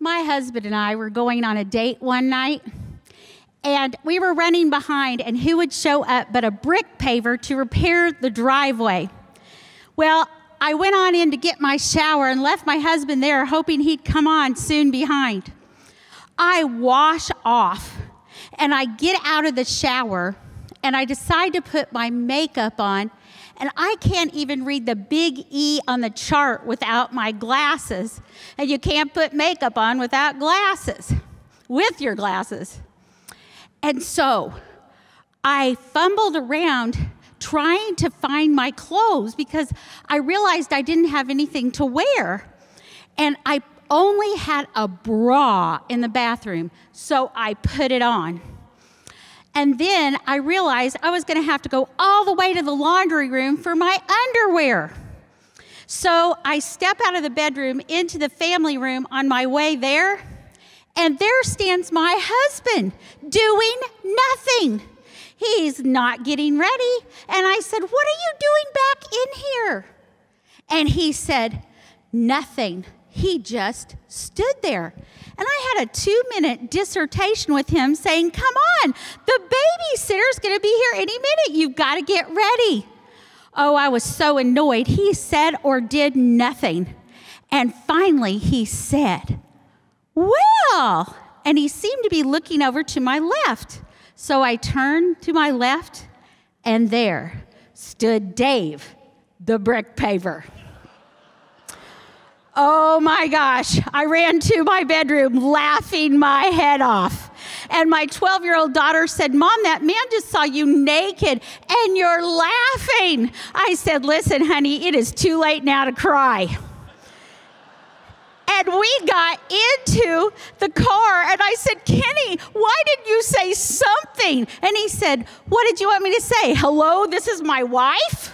my husband and I were going on a date one night, and we were running behind, and who would show up but a brick paver to repair the driveway? Well, I went on in to get my shower and left my husband there, hoping he'd come on soon behind. I wash off and I get out of the shower and I decide to put my makeup on, and I can't even read the big E on the chart without my glasses. And you can't put makeup on without glasses, with your glasses. And so I fumbled around trying to find my clothes because I realized I didn't have anything to wear. And I only had a bra in the bathroom, so I put it on. And then I realized I was going to have to go all the way to the laundry room for my underwear. So I step out of the bedroom into the family room on my way there, and there stands my husband doing nothing. He's not getting ready. And I said, What are you doing back in here? And he said, Nothing. He just stood there. And I had a two minute dissertation with him saying, Come on, the babysitter's going to be here any minute. You've got to get ready. Oh, I was so annoyed. He said or did nothing. And finally, he said, Well, and he seemed to be looking over to my left. So I turned to my left, and there stood Dave, the brick paver. Oh my gosh, I ran to my bedroom laughing my head off. And my 12 year old daughter said, Mom, that man just saw you naked and you're laughing. I said, Listen, honey, it is too late now to cry. And we got into the car, and I said, Kenny, why didn't you say something? And he said, What did you want me to say? Hello, this is my wife?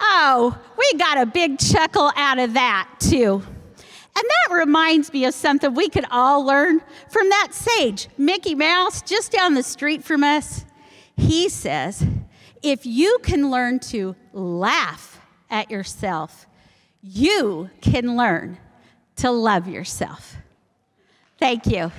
Oh, we got a big chuckle out of that, too. And that reminds me of something we could all learn from that sage, Mickey Mouse, just down the street from us. He says, if you can learn to laugh at yourself, you can learn to love yourself. Thank you.